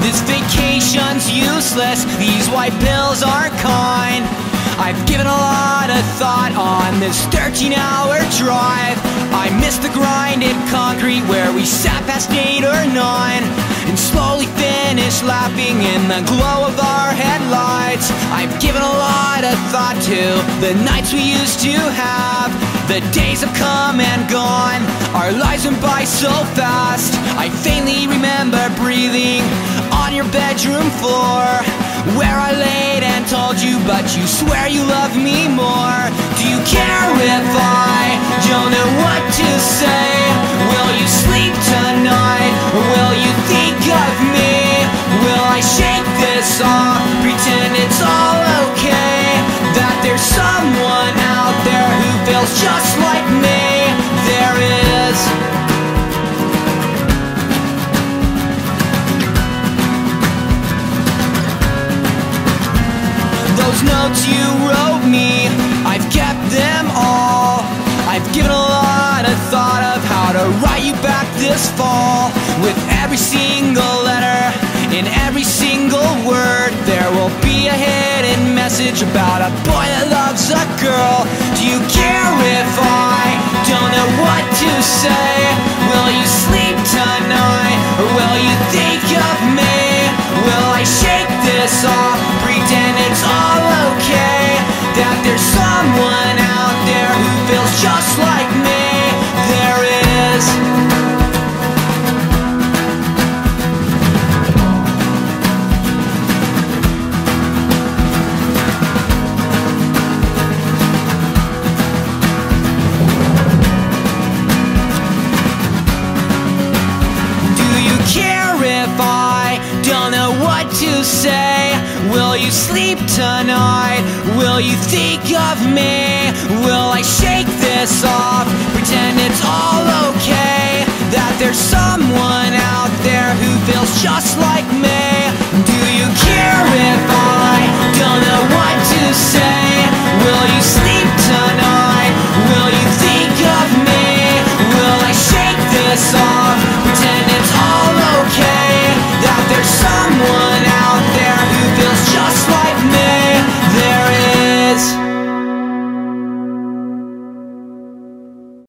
This vacation's useless, these white pills aren't kind. I've given a lot of thought on this 13 hour drive. I miss the grinded concrete where we sat past 8 or 9 and slowly finished laughing in the glow of our headlights. I've given a lot of thought to the nights we used to have. The days have come and gone, our lives went by so fast. I faintly remember breathing on your bedroom floor Where I laid and told you but you swear you love me more Do you care if I don't know what to say? Those notes you wrote me, I've kept them all. I've given a lot of thought of how to write you back this fall. With every single letter, in every single word, there will be a hidden message about a boy that loves a girl. Do you care say? Will you sleep tonight? Will you think of me? Will I shake this off? Pretend it's all okay?